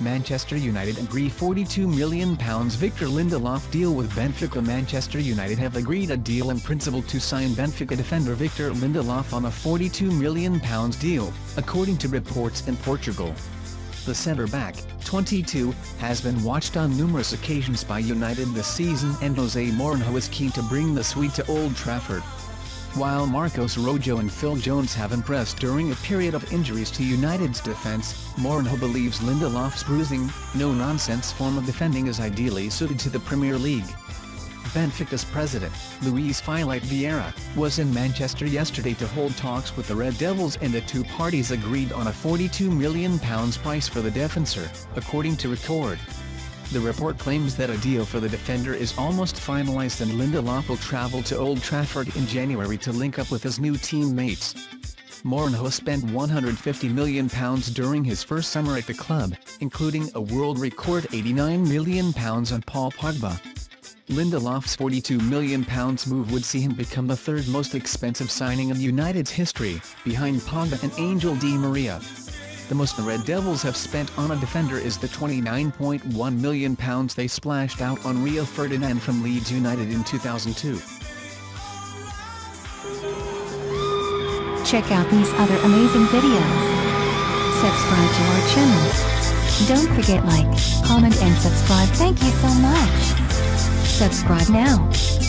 Manchester United agree £42 million Victor Lindelof deal with Benfica Manchester United have agreed a deal in principle to sign Benfica defender Victor Lindelof on a £42 million deal, according to reports in Portugal. The centre-back, 22, has been watched on numerous occasions by United this season and Jose Mourinho is keen to bring the Swede to Old Trafford. While Marcos Rojo and Phil Jones have impressed during a period of injuries to United's defence, Mourinho believes Lindelof's bruising, no-nonsense form of defending is ideally suited to the Premier League. Benfica's president, Luis Filipe Vieira, was in Manchester yesterday to hold talks with the Red Devils and the two parties agreed on a £42 million price for the defensor, according to Record. The report claims that a deal for the defender is almost finalized and Lindelof will travel to Old Trafford in January to link up with his new teammates. Mourinho spent £150 million during his first summer at the club, including a world record £89 million on Paul Pogba. Lindelof's £42 million move would see him become the third most expensive signing in United's history, behind Pogba and Angel Di Maria. The most the Red Devils have spent on a defender is the £29.1 million they splashed out on Rio Ferdinand from Leeds United in 2002. Check out these other amazing videos. Subscribe to our channel. Don't forget like, comment and subscribe. Thank you so much. Subscribe now.